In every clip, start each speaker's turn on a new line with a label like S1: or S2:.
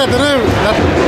S1: Mira, tenemos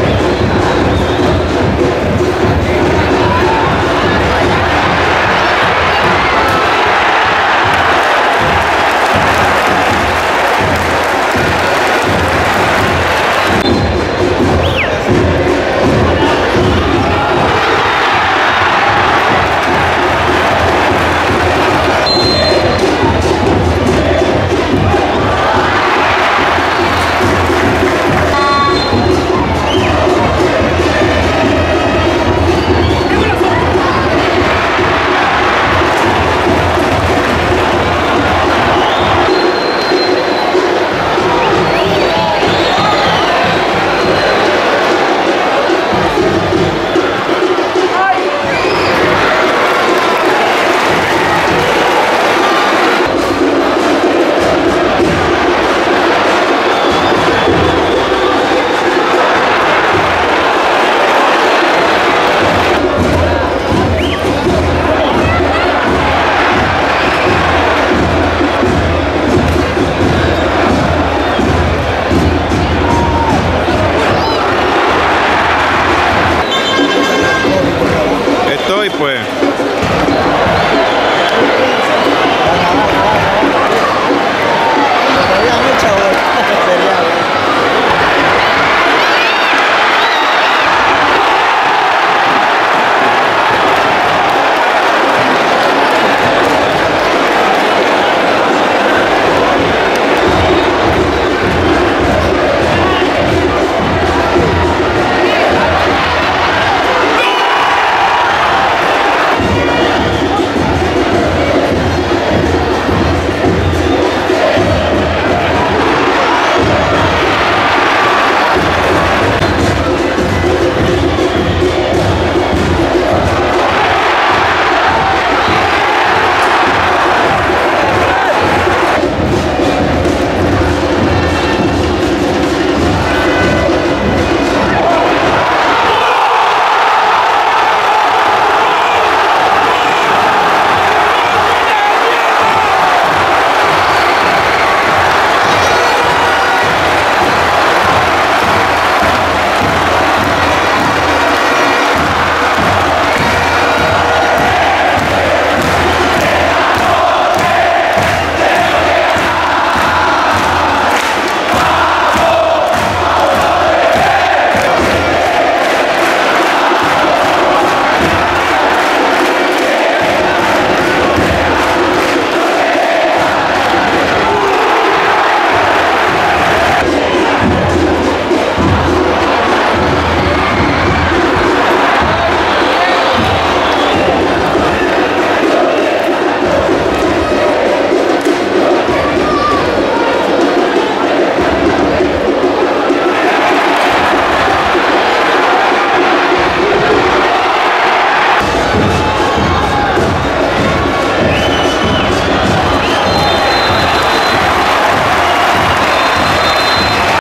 S2: pues